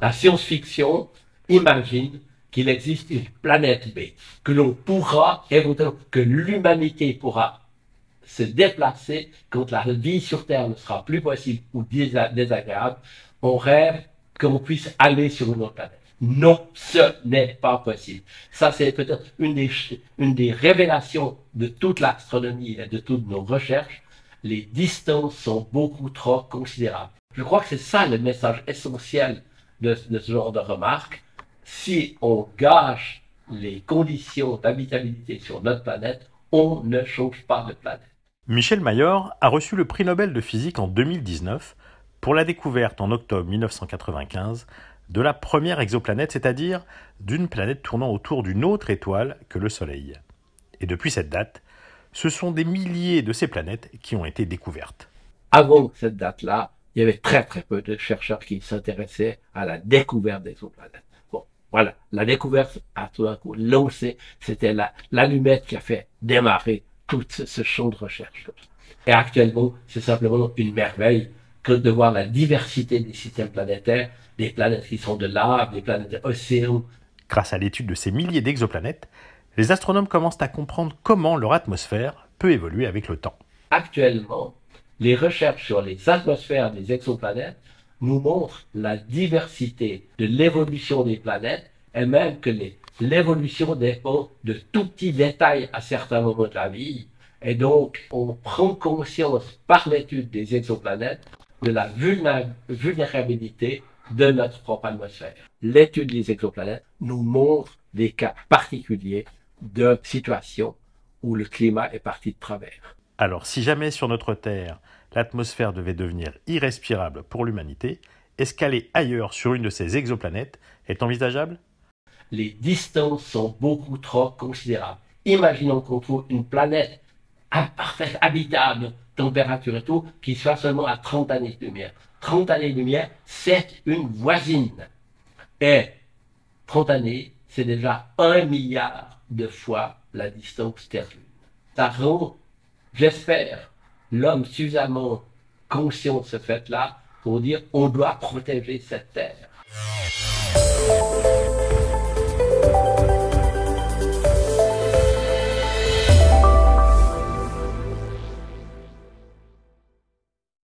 La science-fiction imagine qu'il existe une planète B, que l'on pourra, que l'humanité pourra se déplacer quand la vie sur Terre ne sera plus possible ou désagréable. On rêve qu'on puisse aller sur une autre planète. Non, ce n'est pas possible. Ça, c'est peut-être une des, une des révélations de toute l'astronomie et de toutes nos recherches. Les distances sont beaucoup trop considérables. Je crois que c'est ça le message essentiel de, de ce genre de remarques. Si on gâche les conditions d'habitabilité sur notre planète, on ne change pas de planète. Michel Mayor a reçu le prix Nobel de physique en 2019 pour la découverte en octobre 1995 de la première exoplanète, c'est-à-dire d'une planète tournant autour d'une autre étoile que le Soleil. Et depuis cette date, ce sont des milliers de ces planètes qui ont été découvertes. Avant cette date-là, il y avait très très peu de chercheurs qui s'intéressaient à la découverte des exoplanètes. Bon, voilà, la découverte a tout d'un coup lancé, c'était l'allumette qui a fait démarrer tout ce, champ de recherche. Et actuellement, c'est simplement une merveille que de voir la diversité des systèmes planétaires, des planètes qui sont de lave, des planètes océans. Grâce à l'étude de ces milliers d'exoplanètes, les astronomes commencent à comprendre comment leur atmosphère peut évoluer avec le temps. Actuellement, les recherches sur les atmosphères des exoplanètes nous montrent la diversité de l'évolution des planètes et même que l'évolution dépend de tout petits détails à certains moments de la vie. Et donc, on prend conscience par l'étude des exoplanètes de la vulnérabilité de notre propre atmosphère. L'étude des exoplanètes nous montre des cas particuliers de situations où le climat est parti de travers. Alors, si jamais sur notre Terre, l'atmosphère devait devenir irrespirable pour l'humanité, est-ce ailleurs sur une de ces exoplanètes est envisageable? Les distances sont beaucoup trop considérables. Imaginons qu'on trouve une planète parfaite, habitable, température et tout, qui soit seulement à 30 années de lumière. 30 années de lumière, c'est une voisine. Et 30 années, c'est déjà un milliard de fois la distance Terre-Lune. Ça rend, j'espère, l'homme suffisamment conscient de ce fait-là pour dire on doit protéger cette Terre.